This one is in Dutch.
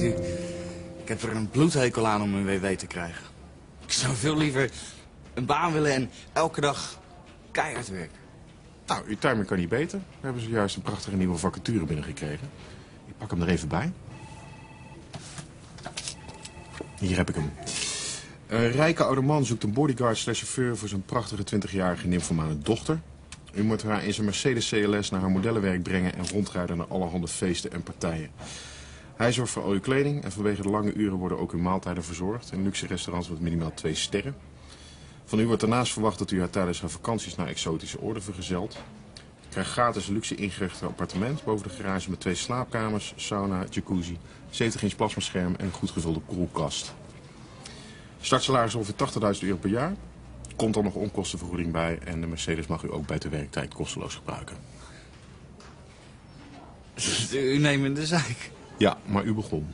u, ik heb er een bloedhekel aan om een WW te krijgen. Ik zou veel liever een baan willen en elke dag keihard werken. Nou, uw timing kan niet beter. We hebben zojuist een prachtige nieuwe vacature binnengekregen. Ik pak hem er even bij. Hier heb ik hem. Een rijke oude man zoekt een bodyguard slash chauffeur voor zijn prachtige 20-jarige nymphomane dochter. U moet haar in zijn Mercedes CLS naar haar modellenwerk brengen en rondrijden naar allerhande feesten en partijen. Hij zorgt voor al uw kleding en vanwege de lange uren worden ook uw maaltijden verzorgd in luxe restaurants met minimaal twee sterren. Van u wordt daarnaast verwacht dat u haar tijdens haar vakanties naar exotische oorden vergezelt. U krijgt gratis luxe ingerichte appartement boven de garage met twee slaapkamers, sauna, jacuzzi, 70 inch plasmascherm en een goed gevulde koelkast. Startsalaris ongeveer 80.000 euro per jaar. Komt dan nog onkostenvergoeding bij en de Mercedes mag u ook bij de werktijd kosteloos gebruiken. De zaak. Ja, maar u begon.